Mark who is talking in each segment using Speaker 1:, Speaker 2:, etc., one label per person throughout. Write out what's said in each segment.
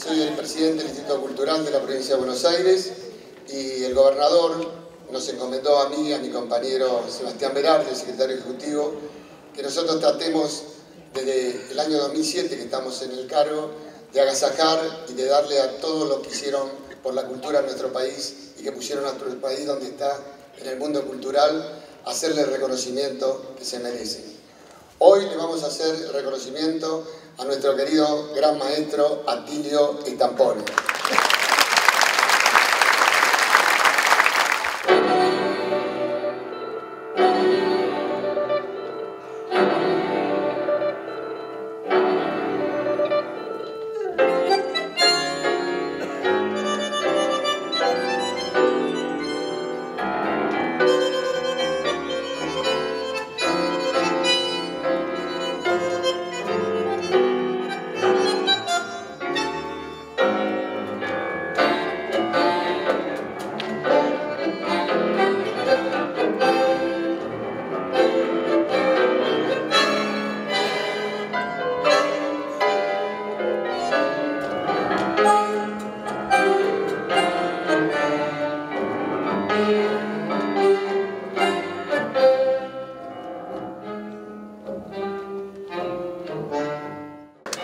Speaker 1: soy el presidente del Instituto Cultural de la provincia de Buenos Aires y el gobernador nos encomendó a mí a mi compañero Sebastián Berardi, el secretario ejecutivo, que nosotros tratemos desde el año 2007 que estamos en el cargo de agasajar y de darle a todos los que hicieron por la cultura en nuestro país y que pusieron a nuestro país donde está en el mundo cultural, hacerle el reconocimiento que se merecen. Hoy le vamos a hacer el reconocimiento a nuestro querido gran maestro Atilio Estampone.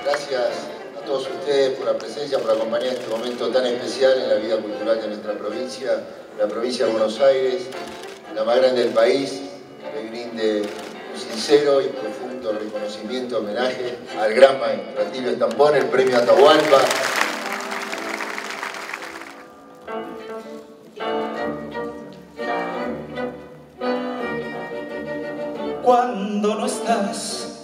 Speaker 1: Gracias a todos ustedes por la presencia, por acompañar este momento tan especial en la vida cultural de nuestra provincia, la provincia de Buenos Aires, la más grande del país. Le brinde un sincero y profundo reconocimiento, homenaje al gran maestro Atilio Estampón, el premio Atahualpa.
Speaker 2: Cuando no estás,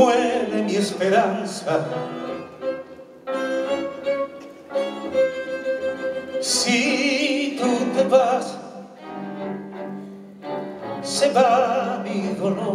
Speaker 2: muere mi esperanza. Si tú te vas, se va mi dolor.